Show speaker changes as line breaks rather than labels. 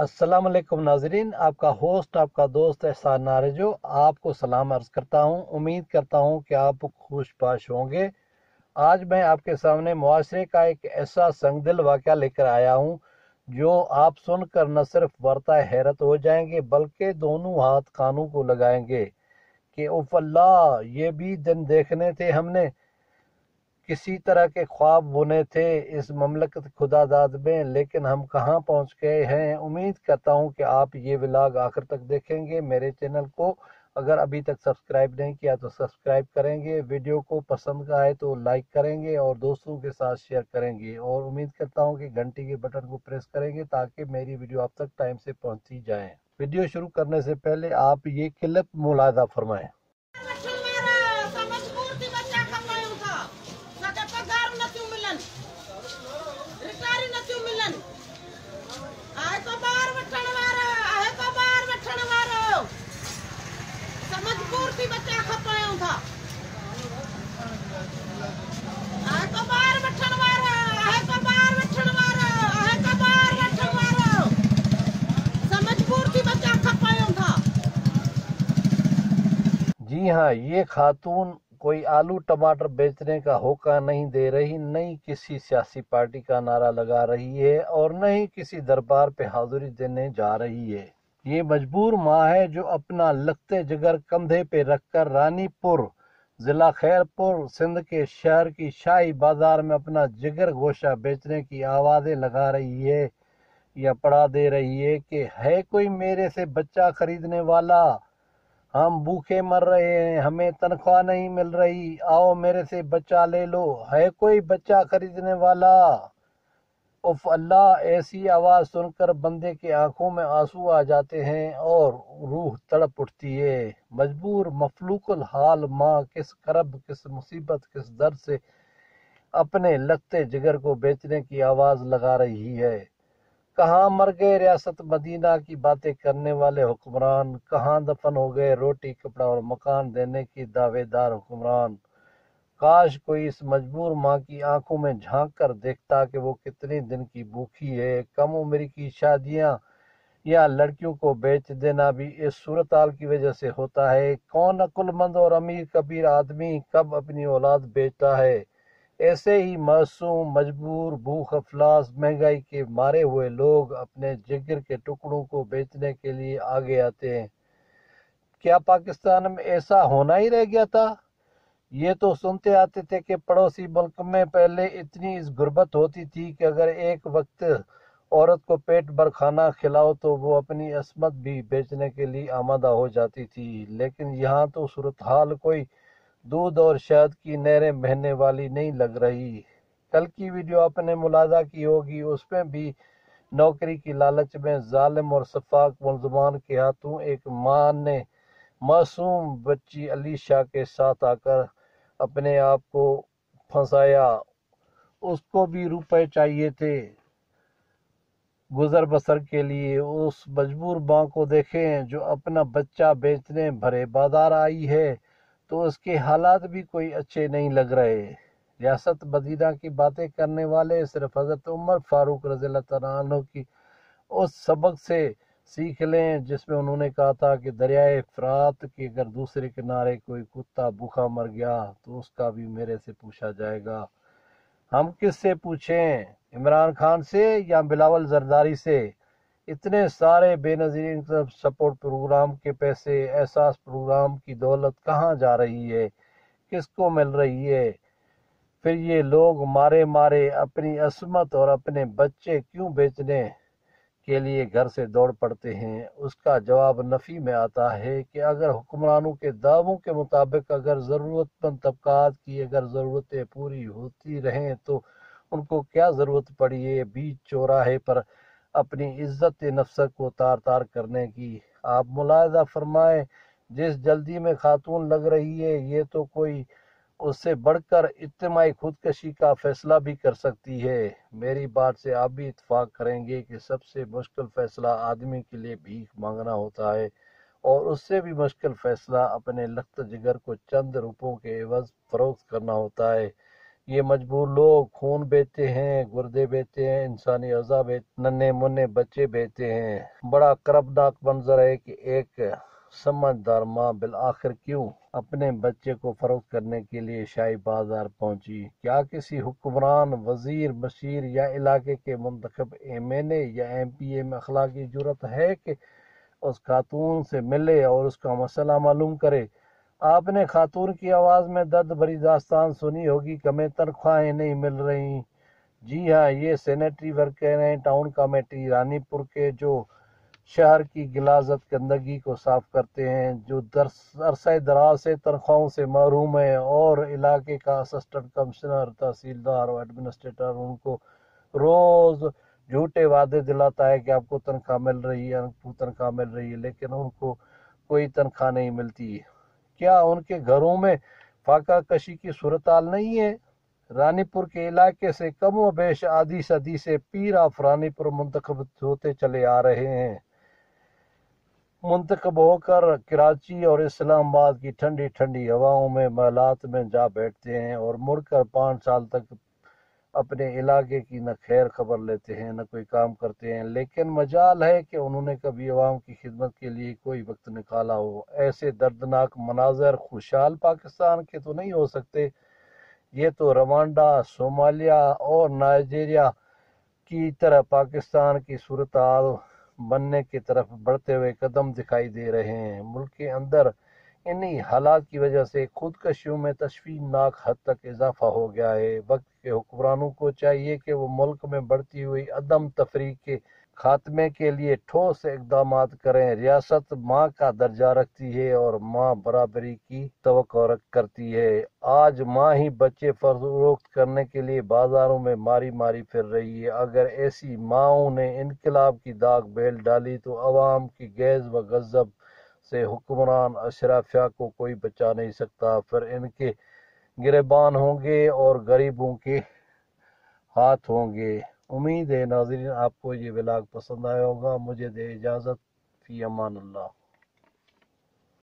अस्सलाम वालेकुम नाजरीन, आपका होस्ट, आपका दोस्त एहसान नारजो, आपको सलाम अर्ज़ करता हूँ, उम्मीद करता हूँ कि आप खुशपाश होंगे। आज मैं आपके सामने मुआशरे का एक ऐसा संगदिल वाक़ लेकर आया हूँ, जो आप सुनकर न सिर्फ़ वर्ता हैरत हो जाएँगे, बल्कि दोनों हाथ कानों को लगाएँगे कि उफ अल्लाह ये भी दिन देखने थे हमने किसी तरह के ख्वाब बुने थे इस ममलकत खुदादाद में, लेकिन हम कहाँ पहुँच गए हैं? उम्मीद करता हूँ कि आप ये व्लाग आखिर तक देखेंगे। मेरे चैनल को अगर अभी तक सब्सक्राइब नहीं किया तो सब्सक्राइब करेंगे। वीडियो को पसंद आए तो लाइक करेंगे और दोस्तों के साथ शेयर करेंगे। और उम्मीद करता हूँ कि घंटी के बटन को प्रेस करेंगे ताकि मेरी वीडियो आप तक टाइम से पहुँची जाए। वीडियो शुरू करने से पहले आप ये क्लिप मुलादा फरमाएँ। हाँ ये खातून कोई आलू टमाटर बेचने का होका नहीं दे रही, नहीं किसी सियासी पार्टी का नारा लगा रही है और न ही किसी दरबार पे हाजिरी देने जा रही है। ये मजबूर माँ है जो अपना लगते जिगर कंधे पे रखकर रानीपुर, जिला खैरपुर, सिंध के शहर की शाही बाज़ार में अपना जिगर गोशा बेचने की आवाज़ें लगा रही है या पढ़ा दे रही है कि, है कोई मेरे से बच्चा खरीदने वाला? हम भूखे मर रहे हैं, हमें तनख्वाह नहीं मिल रही, आओ मेरे से बच्चा ले लो। है कोई बच्चा खरीदने वाला? उफ, अल्लाह, ऐसी आवाज़ सुनकर बंदे के आँखों में आँसू आ जाते हैं और रूह तड़प उठती है। मजबूर, मफलूकुल हाल, माँ किस करब, किस मुसीबत, किस दर्द से अपने लगते जिगर को बेचने की आवाज़ लगा रही है। कहाँ मर गए रियासत मदीना की बातें करने वाले हुक्मरान? कहाँ दफन हो गए रोटी, कपड़ा और मकान देने की दावेदार हुक्मरान? काश कोई इस मजबूर माँ की आँखों में झाँक कर देखता कि वो कितने दिन की भूखी है। कम उम्र की शादियाँ या लड़कियों को बेच देना भी इस सूरत हाल की वजह से होता है। कौन अकुलमंद और अमीर कबीर आदमी कब अपनी औलाद बेचता है? ऐसे ही मासूम, मजबूर भूख अफलास महँगाई के मारे हुए लोग अपने जिगर के टुकड़ों को बेचने के लिए आगे आते हैं। क्या पाकिस्तान में ऐसा होना ही रह गया था? ये तो सुनते आते थे कि पड़ोसी मुल्क में पहले इतनी इस गुर्बत होती थी कि अगर एक वक्त औरत को पेट भर खाना खिलाओ तो वो अपनी असमत भी बेचने के लिए आमादा हो जाती थी। लेकिन यहाँ तो सूरत हाल कोई दूध और शहद की नहरें बहने वाली नहीं लग रही। कल की वीडियो आपने मुलाजा की होगी, उसमें भी नौकरी की लालच में जालिम और सफाक मुलजमान के हाथों एक माँ ने मासूम बच्ची अली शाह के साथ आकर अपने आप को फंसाया। उसको भी रुपए चाहिए थे। गुजर बसर के लिए उस मजबूर माँ को देखें जो अपना बच्चा बेचने भरे बाज़ार आई है। तो उसके हालात भी कोई अच्छे नहीं लग रहे। रियासत मदीना की बातें करने वाले सिर्फ़ हज़रत उमर फारूक रज़ी तु की उस सबक से सीख लें, जिसमें उन्होंने कहा था कि दरियाए फ़रात के अगर दूसरे किनारे कोई कुत्ता भूखा मर गया तो उसका भी मेरे से पूछा जाएगा। हम किससे पूछें? इमरान खान से या बिलावल जरदारी से? इतने सारे बेनजीर सपोर्ट प्रोग्राम के पैसे, एहसास प्रोग्राम की दौलत कहाँ जा रही है? किसको मिल रही है? फिर ये लोग मारे मारे अपनी असमत और अपने बच्चे क्यों बेचने के लिए घर से दौड़ पड़ते हैं? उसका जवाब नफ़ी में आता है कि अगर हुक्मरानों के दावों के मुताबिक अगर ज़रूरतमंद तबकात की अगर ज़रूरतें पूरी होती रहें तो उनको क्या ज़रूरत पड़ी है? बीच चौराहे पर अपनी इज़्ज़त नफ्स को तार तार करने की। आप मुलायदा फरमाएँ, जिस जल्दी में खातून लग रही है, ये तो कोई उससे बढ़कर इज्तमाही खुदकशी का फैसला भी कर सकती है। मेरी बात से आप भी इतफाक करेंगे कि सबसे मुश्किल फैसला आदमी के लिए भीख मांगना होता है और उससे भी मुश्किल फैसला अपने लख्त जिगर को चंद रुपयों के एवज फरोख्त करना होता है। ये मजबूर लोग खून बेचते हैं, गुर्दे बेचते हैं, इंसानी अजा बेच नन्हे मुन्ने बच्चे बेचते हैं। बड़ा करबनाक मंजर है कि एक समझदार माँ बिल आखिर क्यों अपने बच्चे को फरोख करने के लिए शाही बाज़ार पहुँची? क्या किसी हुक्मरान, वज़ीर, बशीर या इलाके के मंतखब एम एन ए या एम पी ए में अखलाकी ज़रूरत है कि उस खातून से मिले और उसका मसला मालूम करे? आपने खातून की आवाज़ में दर्द भरी दास्तान सुनी होगी कि हमें तनख्वाहें नहीं मिल रही। जी हाँ ये सैनिटरी वर्कर हैं, टाउन कमेटी रानीपुर के, जो शहर की गिलाजत गंदगी को साफ़ करते हैं, जो अरसा दराज से तनख्वाहों से महरूम है, और इलाके का असिस्टेंट कमिश्नर, तहसीलदार और एडमिनिस्ट्रेटर, उनको रोज़ झूठे वादे दिलाता है कि आपको तनख्वाह मिल रही है, आपको तनख्वाह मिल रही है, लेकिन उनको कोई तनख्वाह नहीं मिलती। क्या उनके घरों में फाका कशी की सूरत नहीं है? रानीपुर के इलाके से कम व बेश आधी सदी से पीर आफ रानीपुर मुंतखब होते चले आ रहे हैं। मुंतखब होकर कराची और इस्लामाबाद की ठंडी ठंडी हवाओं में महलात में जा बैठते हैं और मुड़कर पाँच साल तक अपने इलाके की न खैर खबर लेते हैं, न कोई काम करते हैं, लेकिन मजाल है कि उन्होंने कभी आवाम की खिदमत के लिए कोई वक्त निकाला हो। ऐसे दर्दनाक मनाजर खुशहाल पाकिस्तान के तो नहीं हो सकते। ये तो रवांडा, सोमालिया और नाइजीरिया की तरह पाकिस्तान की सूरत बनने की तरफ़ बढ़ते हुए कदम दिखाई दे रहे हैं। मुल्क के अंदर इन्हीं हालात की वजह से खुदकशियों में तशवीनाक हद तक इजाफा हो गया है। वक्त के हुक्मरानों को चाहिए कि वो मुल्क में बढ़ती हुई अदम तफरी के खात्मे के लिए ठोस इकदाम करें। रियासत माँ का दर्जा रखती है और माँ बराबरी की तो करती है। आज माँ ही बच्चे फरोख्त करने के लिए बाजारों में मारी मारी फिर रही है। अगर ऐसी माओ ने इनकलाब की दाग बेल डाली तो अवाम की गैज व गजब से हुक्मरान अशराफिया को कोई बचा नहीं सकता। फिर इनके गिरबान होंगे और गरीबों के हाथ होंगे। उम्मीद है नाजरीन, आपको ये व्लाग पसंद आया होगा। मुझे दे इजाज़त। फ़ी अमान अल्लाह